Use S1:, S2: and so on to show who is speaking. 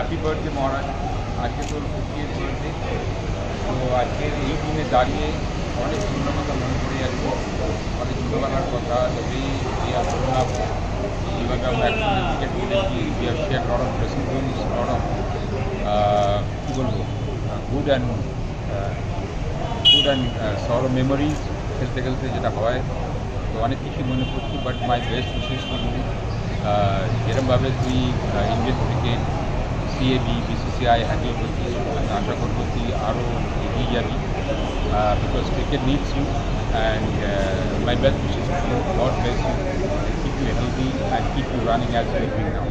S1: happy birthday মহারাজ আজকে তোর fifty birthday তো আজকের এই দিনে দাঁড়িয়ে অনেক সুন্দর কথা মনে পড়ে যাচ্ছে অনেক ছোটোবেলার কথা তবেই we have grown up এইভাবে আমরা একসঙ্গে ক্রিকেট খেলেছি we have shared lot of dressing rooms lot of ah, কী বলবো good and good and sour memories খেলতে খেলতে যেটা হয় তো অনেক কিছু মনে করছি but my best wishes to you যেরমভাবে তুই Indian cricket CAB BCCI handle করছিস আমি আশা করবো তুই আরও এগিয়ে যাবি because cricket needs you and my best wishes to God bless you keep you healthy and keep you running as you now